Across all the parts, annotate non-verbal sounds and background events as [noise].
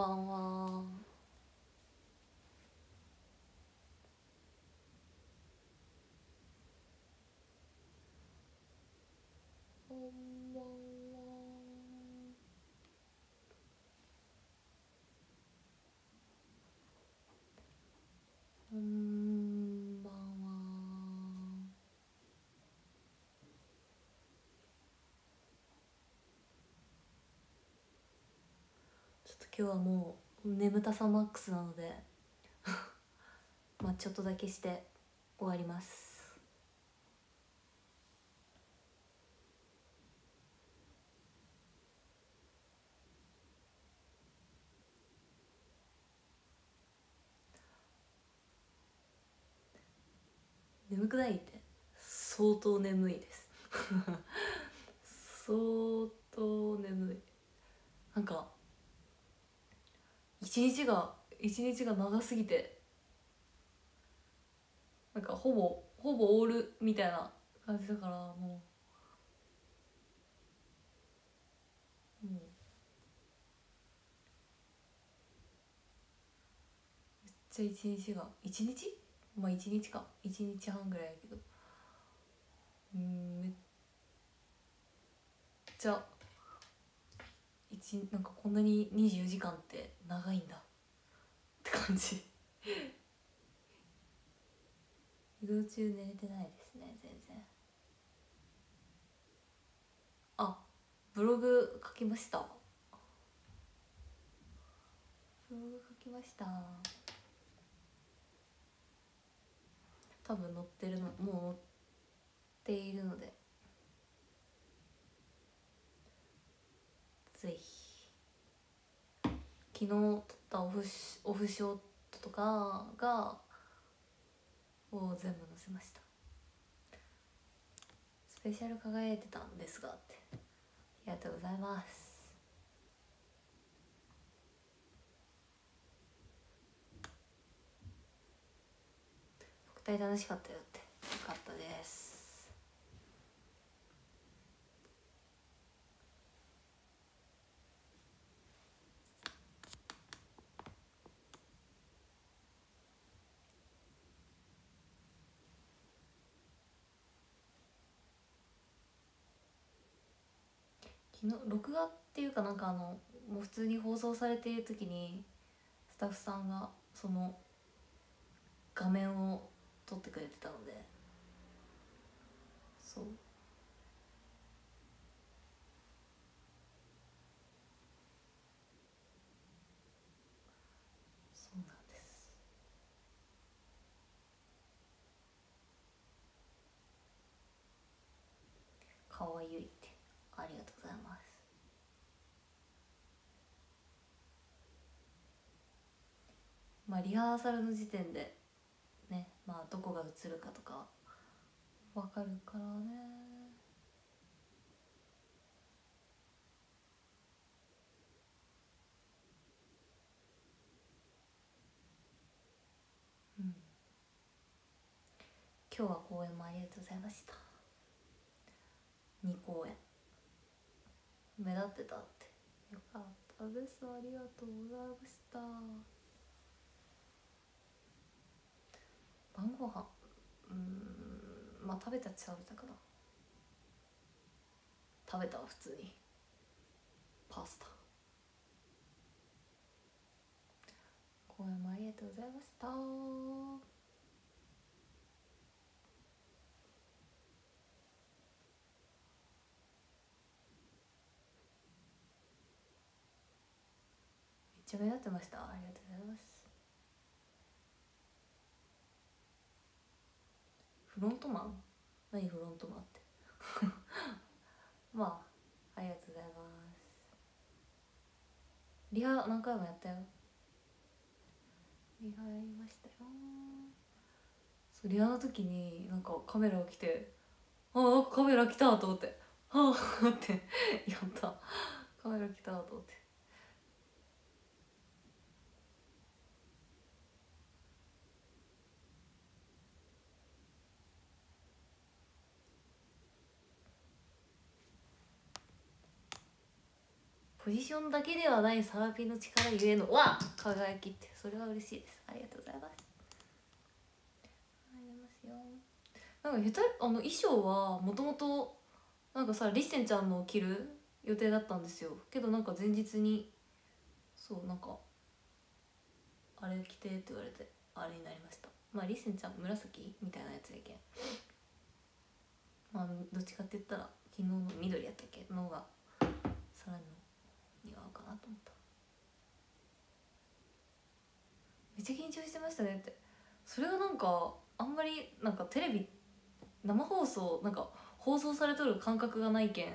ばんはこんばんはこんばんはちょっと今日はもう眠たさマックスなので [laughs] まあちょっとだけして終わります。眠くないって相当眠いです。[laughs] 相当眠い。なんか一日が一日が長すぎてなんかほぼほぼオールみたいな感じだからもう。う。めっちゃ一日が一日？まあ一日か。一日半ぐらいやけど。うんめっちゃ一なんかこんなに24時間って長いんだ。って感じ。移動中寝れてないですね全然。あブログ書きました。ブログ書きました。多分載ってるのもう載っているのでぜひ昨日撮ったオフシオフショットとかがを全部載せました。スペシャル輝いてたんですがって。ありがとうございます。楽しかったよって。よかったです。昨日録画っていうかなんかあのもう普通に放送されている時にスタッフさんがその画面を撮ってくれてたので。そう。そうなんです。かわゆいってありがとうございますまあリハーサルの時点でねまあどこが映るかとかわかるからね。うん。今日は公演もありがとうございました。2公演。目立ってたって。よかったです。ありがとうございました。晩ご飯。うんまあ食べたっちゃ食べたかな。食べたわ普通に。パスタ。公演もありがとうございました。めっちゃ目立ってました。ありがとうございますフロントマン？何フロントマンって？[laughs] まあありがとうございます。リハ何回もやったよ。リハやりましたよ。そうリハの時になんかカメラが来てあなんかカメラ来たと思って。はあってやった。カメラ来たと思ってポジションだけではないサラピの力ゆえのわ輝きってそれは嬉しいです。ありがとうございます。ありますよ。なんか下手あの衣装はもともとなんかさリッセンちゃんの着る予定だったんですよ。けどなんか前日にそうなんかあれ着てって言われてあれになりました。まあリッセンちゃん紫みたいなやつやけん。まあどっちかって言ったら昨日の緑やったっけ？のがさらに似合うかなと思った。めっちゃ緊張してましたねって。それがなんかあんまりなんかテレビ生放送なんか放送されとる感覚がないけん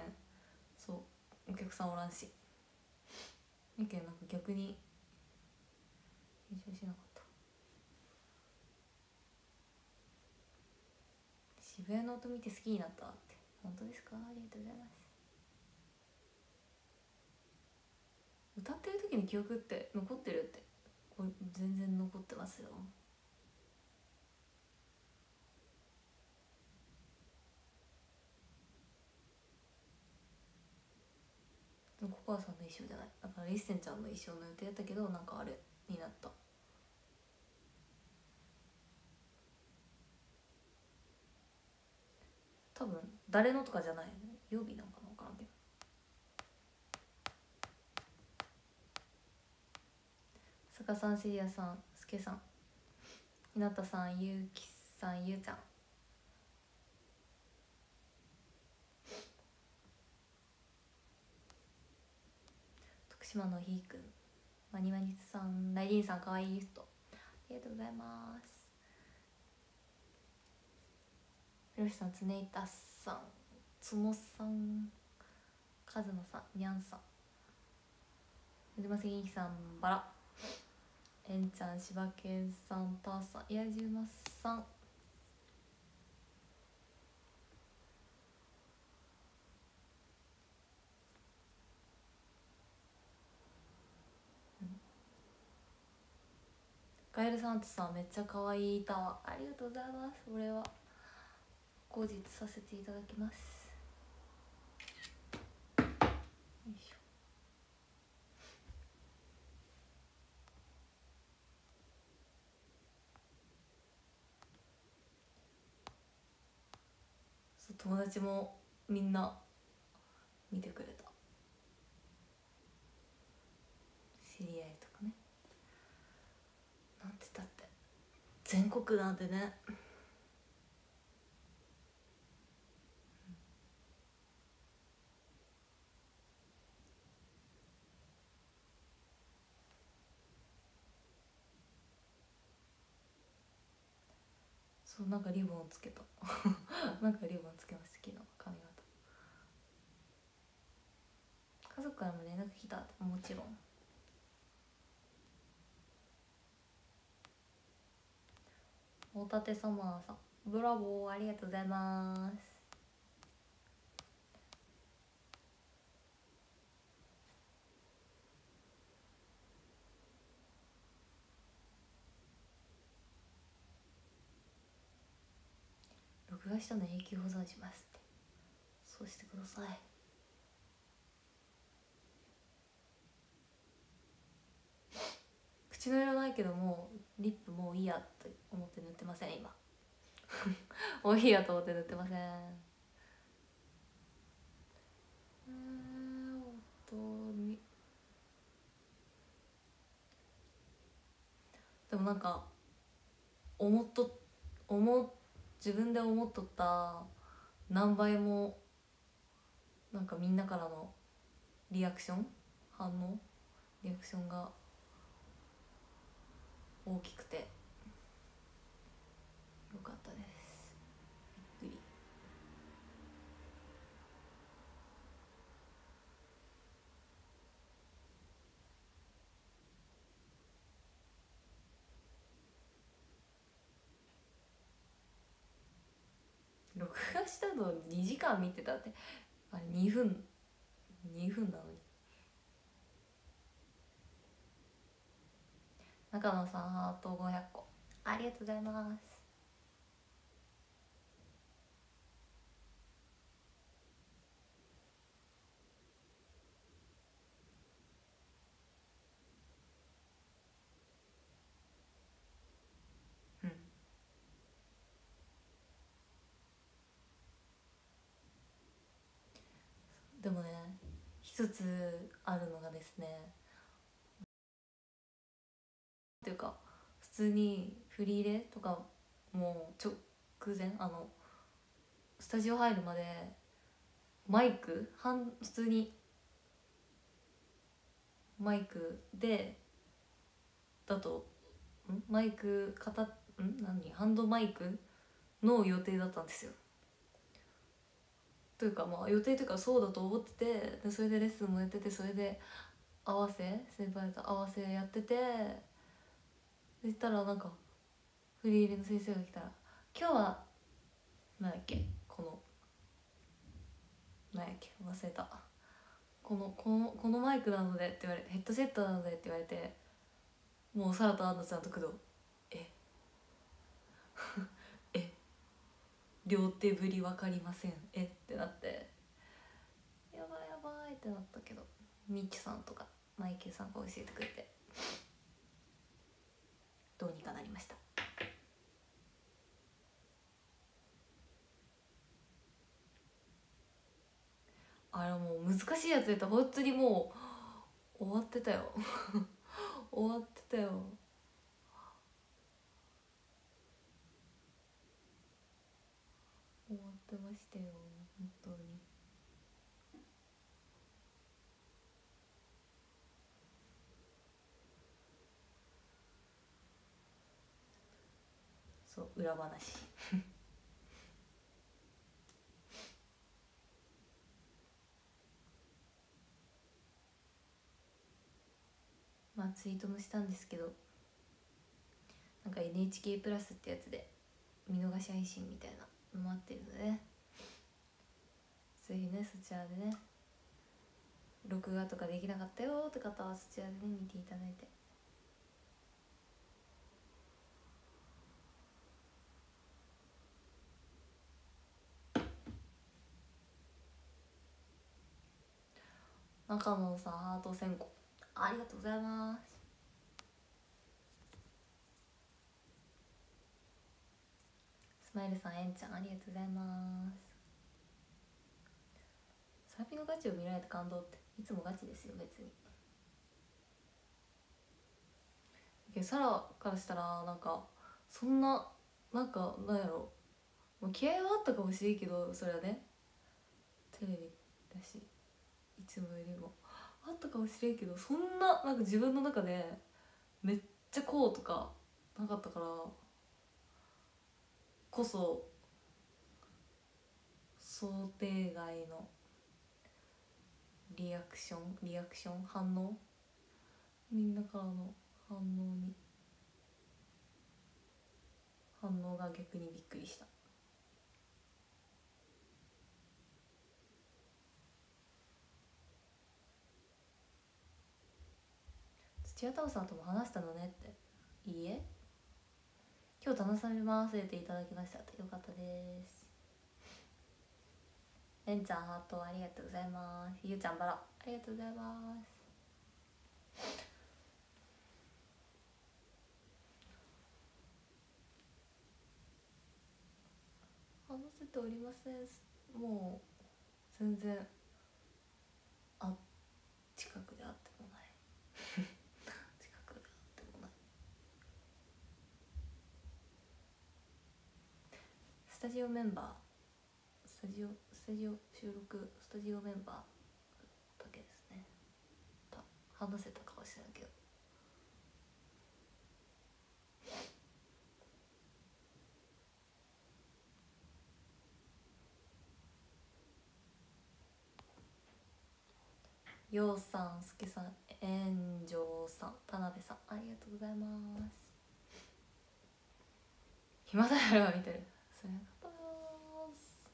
そうお客さんおらんし。やけんなんか逆に緊張しなかった。渋谷の音見て好きになったって。本当ですか？ありがとうございます。歌ってる時に記憶って残ってるってこれ全然残ってますよココアさんの衣装じゃないだからリッセンちゃんの衣装の予定やったけどなんかあれになった多分誰のとかじゃない曜日なんかな分からんけど坂さんセリアさんすけさんひなたさんゆうきさんゆうちゃん。徳島のひーくんマニマニツさんライディンさんかわいいギフトありがとうございます。ひろしさんつねいたさんつもさんかずまさんにゃんさん。藤間関さんバラ。えんちゃん柴犬さんたーさんやじうまさん。ガエルサントさんめっちゃ可愛い歌ありがとうございます。俺は後日させていただきます。よいしょ。達もみんな見てくれた。知り合いとかね。なんて言ったって。全国なんてね。そうなんかリボンをつけた。[laughs] なんかリボンつけました昨日髪型。家族からも連絡来たもちろん。大館サマーさんブラボーありがとうございます。録画したの永久保存しますって。そうしてください。口の色ないけどもうリップもういいやって思って塗ってません今。もういいやと思って塗ってません。え [laughs] ー、本に。でもなんか思っと思っ自分で思っとった何倍もなんかみんなからのリアクション反応リアクションが大きくてよかったですびっくり録画したの2時間見てたって。あれ2分2分なのに。中野さんハート500個。ありがとうございます。でもね一つあるのがですねっていうか普通に振り入れとかもう直前あのスタジオ入るまでマイク普通にマイクでだとマイク片ん？何？ハンドマイクの予定だったんですよ。というかまあ予定というかそうだと思っててでそれでレッスンもやっててそれで合わせ先輩と合わせやっててそしたらなんか振り入れの先生が来たら「今日は何だっけ？この何やっけ？忘れた。このこのこのマイクなので」って言われて「ヘッドセットなので」って言われてもうサラとアンナちゃんと工藤「ええ？両手振り分かりません。え？ってなって。やばいやばいってなったけど。みっちさんとかマイケルさんが教えてくれて。どうにかなりました。あれもう難しいやつやった。ら本当にもう終わってたよ。終わってたよ [laughs] 終わってましたよ本当にそう裏話。[laughs] まあツイートもしたんですけどなんか NHK プラスってやつで見逃し配信みたいなのもあってるのでぜひねそちらでね。録画とかできなかったよって方はそちらでね見ていただいて。中野さんハート1000個。ありがとうございます。スマイルさんえんちゃんありがとうございます。サーフィンのガチを見られて感動っていつもガチですよ別に。サラからしたらなんかそんななんかなんやろ。もう気合はあったかもしれんけどそれはね。テレビだし。つもよりも。あったかもしれんけどそんななんか自分の中でめっちゃこうとかなかったからこそ想定外のリアクションリアクション反応みんなからの反応に反応が逆にびっくりした。土屋太鳳さんとも話したのねって。いいえ。今日楽しみませていただきましたよかったです。れんちゃんハートありがとうございます。ゆうちゃんバラ。ありがとうございます。話せておりません。もう全然。あ近くであってもない近くであってもないスタジオメンバースタジオスタジオ収録スタジオメンバーだけですね話せたかもしれないけどようさん、すけさん、炎上さん、田辺さん、ありがとうございます。暇だやろ見てる。それありがとうございます。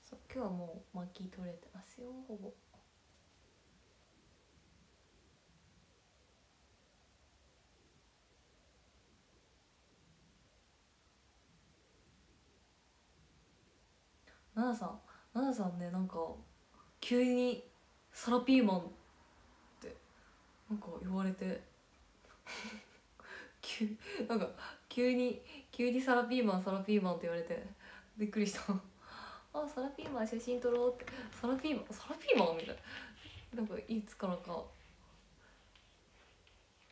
そう今日はもう巻き取れてますよほぼ奈々さん奈々さんねなんか急にサラピーマンってなんか言われて [laughs] 急なんか急に急にサラピーマンサラピーマンって言われてびっくりした。[laughs] あサラピーマン写真撮ろうって。サラピーマンサラピーマンみたいな。なんかいつからか。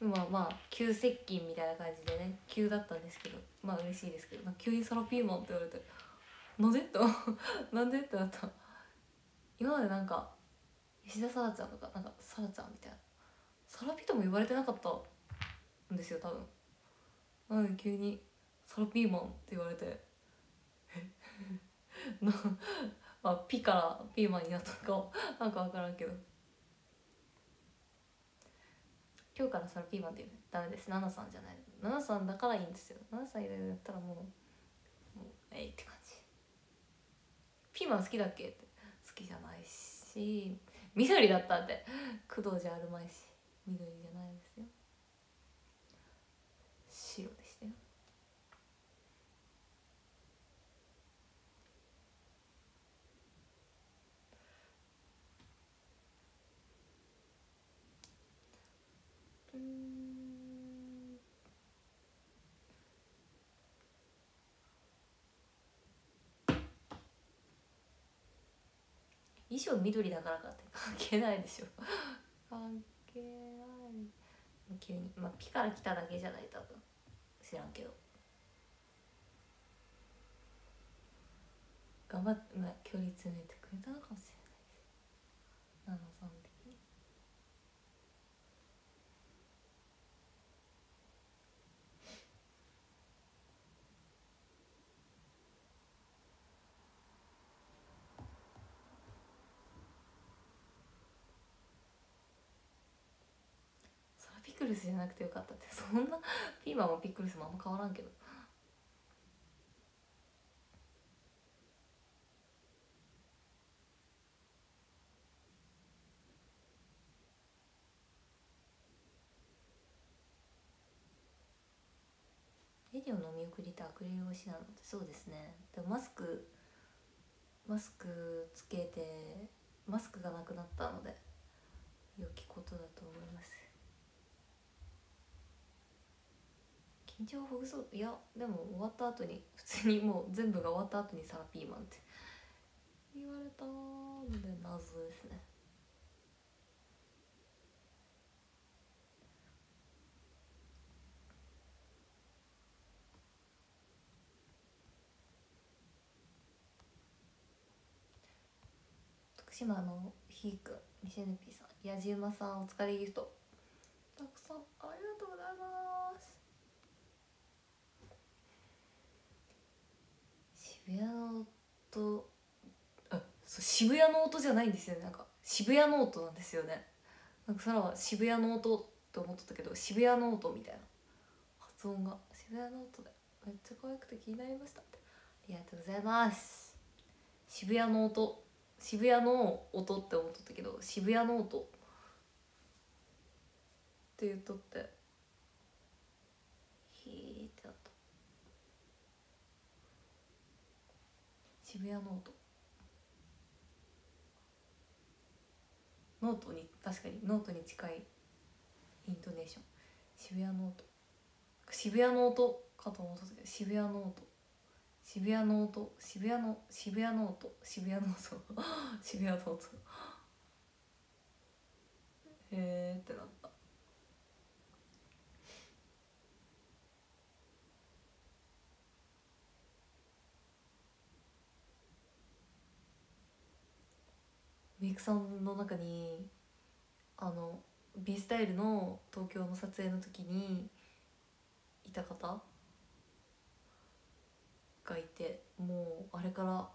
まあまあ急接近みたいな感じでね急だったんですけどまあ嬉しいですけど急にサラピーマンって言われて。なんで？って [laughs] なんで？ってなった。今までなんか石田沙羅ちゃんとかなんか沙羅ちゃんみたいな。サラピとも言われてなかったんですよ多分。なので急に「サラピーマン」って言われて。え？[laughs] なあピからピーマンになったのかなんか分からんけど。今日からサラピーマンって言うダメです。ナナさんじゃない。ナナさんだからいいんですよ。ナナさんいろいろやったらもうもうえいって感じ。ピーマン好きだっけ？って好きじゃないし緑だったって工藤じゃあるまいし緑じゃないですよ白でしたようん衣装緑だからかって関係ないでしょ。関係ない。急にまあピから来ただけじゃない多分。知らんけど。頑張って、まあ、距離詰めてくれたのかもしれないです。ナナさん的にそれピクルスじゃなくてよかったって。そんなピーマンもピクルスもあんま変わらんけど。レディオの見送りってアクリル越しなのってそうですね。でもマスクマスクつけてマスクがなくなったので良きことだと思います。緊張ほぐそう。いやでも終わった後に普通にもう全部が終わった後にサラピーマンって。言われたので謎ですね。徳島のひーくんミシェヌピーさんやじ馬さんお疲れギフト。たくさんありがとうございます。渋谷の音あそう渋谷の音じゃないんですよね。なんか渋谷の音なんですよね。なんかそらは渋谷の音って思ってたけど渋谷の音みたいな。発音が渋谷の音でめっちゃ可愛くて気になりましたありがとうございます。渋谷の音渋谷の音って思っとったけど渋谷の音って言っとってひーってなった渋谷ノート。ノートに確かにノートに近いイントネーション。渋谷ノート。渋谷の音かと思ったけど渋谷ノート。渋谷の音渋谷の渋谷の音 [laughs] 渋谷の音渋谷の音へーってなったメイクさんの中にあの B スタイルの東京の撮影の時にいた方がいてもうあれから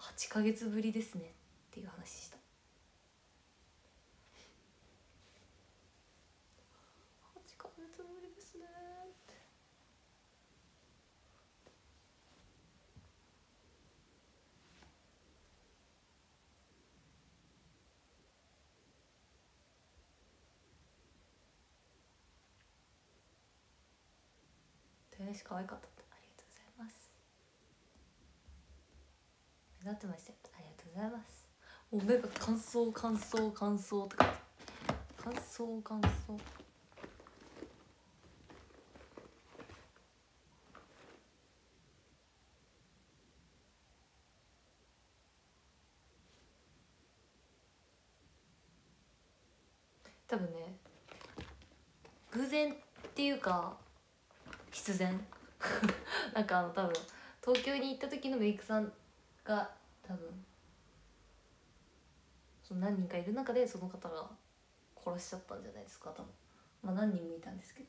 8ヶ月ぶりですねっていう話した8ヶ月ぶりですねって豊橋可愛かったって。ありがとうございます。目立ってましたよ。ありがとうございます。もう目が乾燥乾燥乾燥とか感想感想多分ね偶然っていうか必然。[laughs] なんかあの多分東京に行った時のメイクさんが多分その何人かいる中でその方が殺しちゃったんじゃないですか多分。まあ何人もいたんですけど。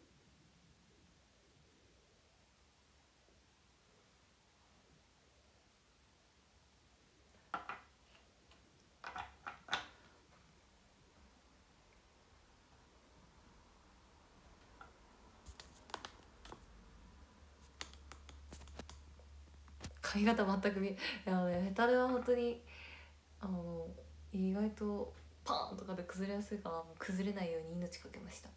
髪型全く見いやねヘタレは本当にあの意外とパーンとかで崩れやすいからもう崩れないように命かけました。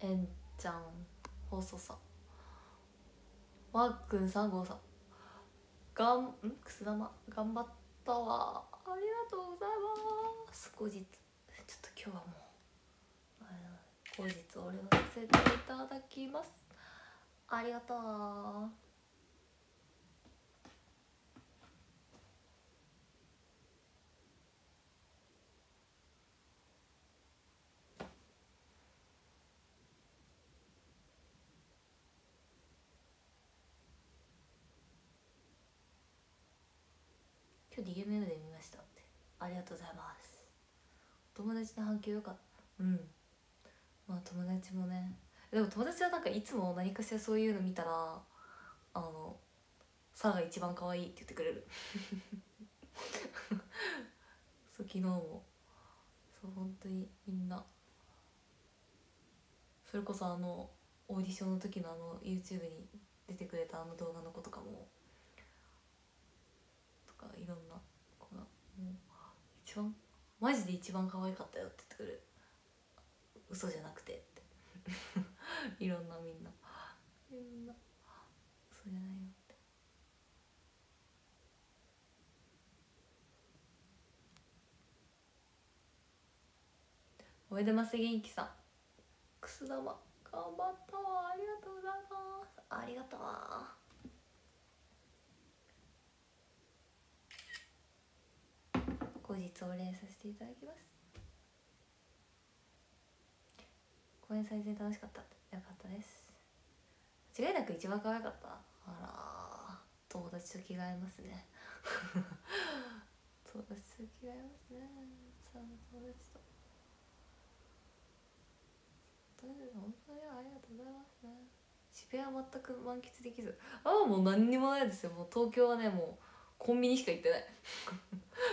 えんちゃん放送さわっくん3号さん。がんん？くす玉。頑張ったわ。ありがとうございます。後日。ちょっと今日はもう後日お礼をさせていただきます。ありがとう。今日 DMM で見ましたって。ありがとうございます。友達の反響良かった。うん。まあ友達もね。でも友達はなんかいつも何かしらそういうの見たらあの「さ」が一番可愛いって言ってくれる。[laughs] そう昨日も。そう本当にみんな。それこそあのオーディションの時のあの YouTube に出てくれたあの動画の子とかも。とかいろんな子が。もう一番マジで一番可愛かったよって言ってくれる。嘘じゃなくてって。[laughs] いろんなみんな。みんな。嘘じゃないよって。おめでます元気さん。くす玉。頑張ったわ。ありがとうございます。ありがとう。後日お礼させていただきます公演再生楽しかった。よかったです。間違いなく一番可愛かった。あら友達と着替えますね。[laughs] 友達と着替えますね。さあ友達と。本当に本当にありがとうございますね。渋谷は全く満喫できず。ああもう何にもないですよ。もう東京はねもうコンビニしか行ってない。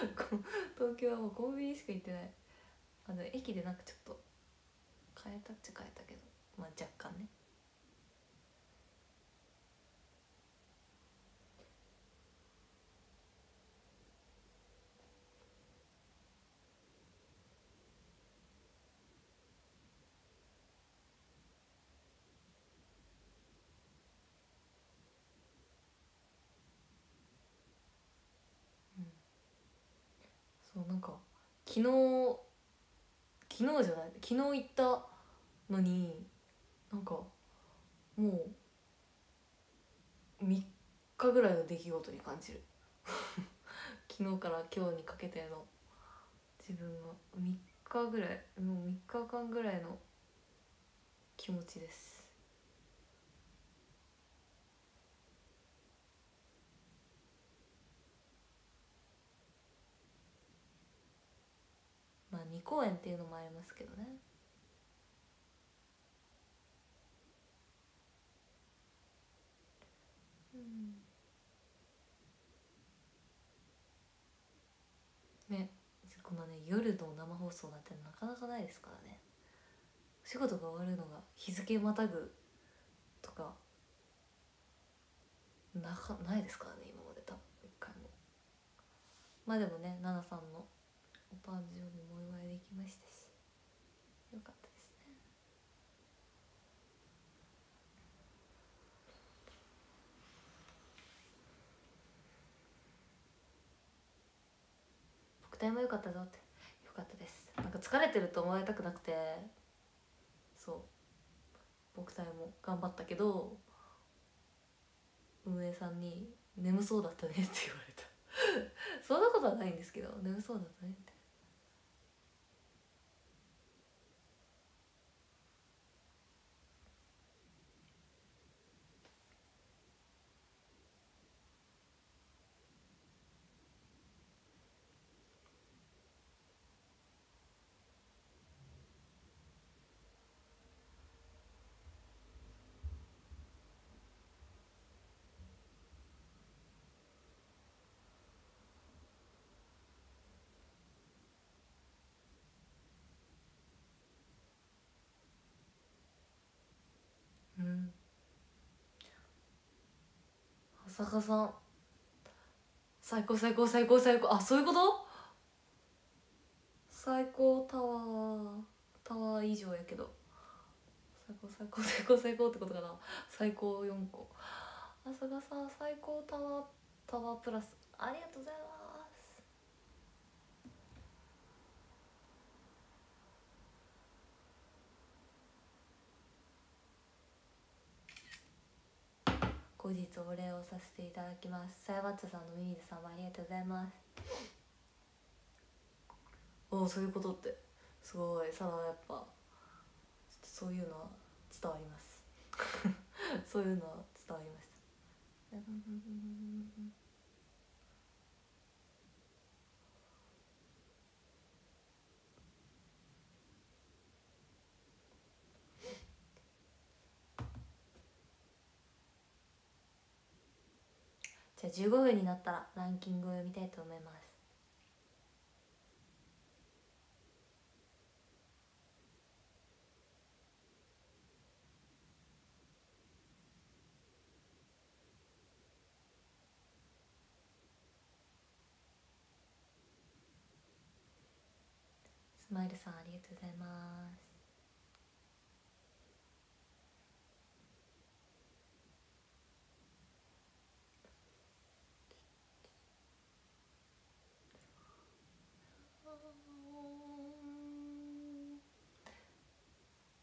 [laughs] 東京はもうコンビニしか行ってない。あの駅でなんかちょっと変えたっちゃ変えたけどまあ若干ね。そうなんか昨日昨日じゃない昨日行ったのになんかもう3日ぐらいの出来事に感じる。[laughs] 昨日から今日にかけての自分の3日ぐらいもう3日間ぐらいの気持ちです。まあ2公演っていうのもありますけどねうんねこのね夜の生放送なんてなかなかないですからね。仕事が終わるのが日付またぐとかなかないですからね今まで。多分一回も。まあでもね奈々さんのお誕生日もお祝いできましたし。よかったですね。体も良かったぞってなんか疲れてると思われたくなくてそう。僕隊も頑張ったけど運営さんに「眠そうだったね」って言われた。[laughs] そんなことはないんですけど眠そうだったねって。浅香さ。ん最高最高最高最高。あそういうこと？最高タワータワー以上やけど。最高最高最高最高ってことかな？最高4個。浅賀さん最高タワータワープラス。ありがとうございます。後日お礼をさせていただきます。さやばっちさんのミミズさんもありがとうございます。おおそういうことって。すごい。さあやっぱそういうのは伝わります。[laughs] そういうのは伝わりましたじゃあ15分になったらランキングを読みたいと思います。スマイルさんありがとうございます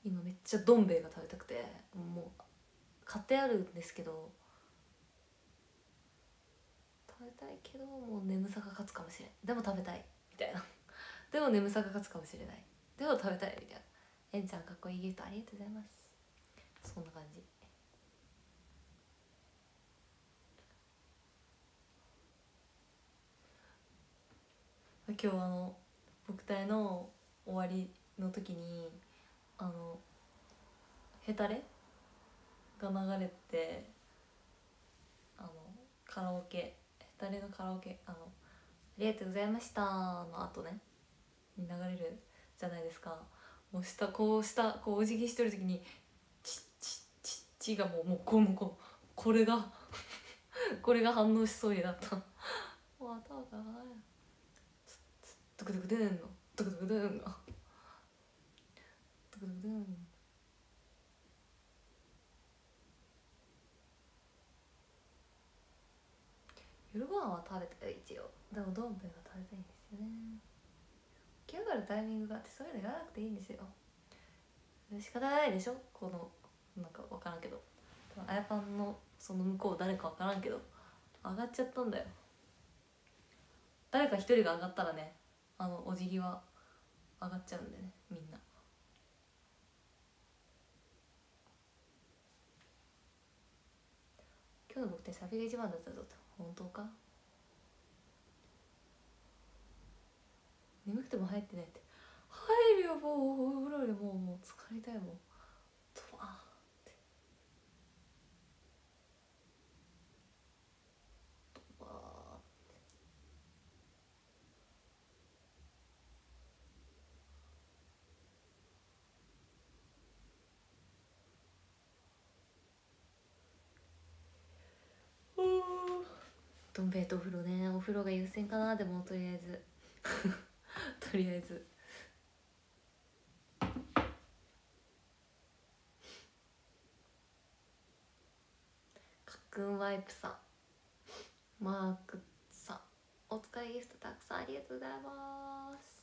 今めっちゃどん兵衛が食べたくてもう買ってあるんですけど食べたいけどもう眠さが勝つかもしれん。でも食べたい。みたいな。[laughs] でも眠さが勝つかもしれない。でも食べたい。みたいな。えんちゃんかっこいいギフトありがとうございます。そんな感じ。今日あの僕隊の終わりの時にあのヘタレが流れてあのカラオケヘタレのカラオケあの「ありがとうございました」の後ねに流れるじゃないですか。もう下こう下こうお辞儀してる時にチッチッチッチがもうもうこのこうこれが [laughs] これが反応しそうになった。もう頭がドクドクドゥンの。ドクドクドゥンがドクドクドゥン夜ご飯は食べたよ一応。でもどん兵衛が食べたいんですよね。起き上がるタイミングがあってそういうの言わなくていいんですよ。仕方ないでしょ？このなんか分からんけど。あやぱんのその向こう誰か分からんけど。上がっちゃったんだよ。誰か一人が上がったらねあのお辞儀は上がっちゃうんでねみんな。今日の僕ってサビが一番だったぞと。本当か？眠くても入ってないって。入るよもう。お風呂でもうもう疲れたいもん。どん兵衛とお風呂ね。お風呂が優先かなでもとりあえず。[laughs] とりあえず。かっくんワイプさん。マークさん。お疲れギフトたくさんありがとうございます。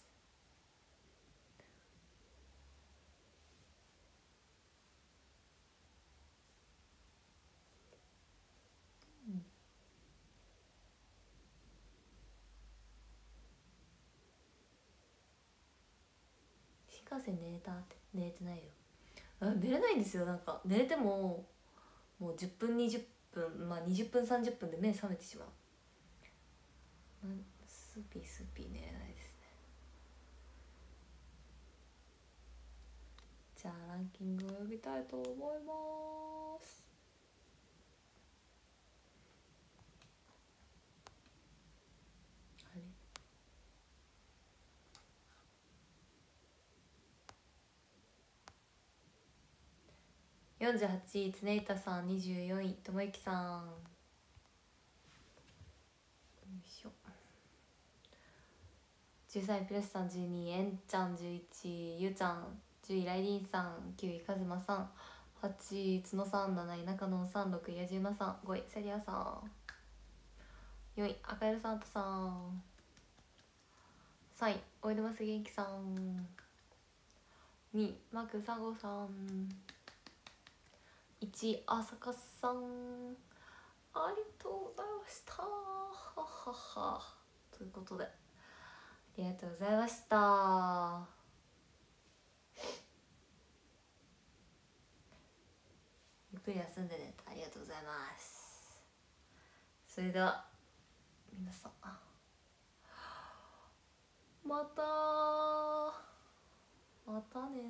幹線寝れたって寝れてないよ。あ寝れないんですよ。なんか寝れてももう10分20分まあ20分30分で目覚めてしまう。スーピースピ寝れないですね。じゃあランキングを読みたいと思いますあれ48位常板さん24位ともゆきさん。よいしょ。13位プレスさん12位えんちゃん11位ゆうちゃん10位ライリンさん9位かずまさん。8位角さん7位中野さん6位やじうまさん。5位セリアさん。4位赤色サンタさん。3位おいでます元気さん。2位マークサゴさん。1朝香さん。ありがとうございました。ははは。ということで。ありがとうございました。ゆっくり休んでね。ありがとうございます。それでは皆さん。また。またね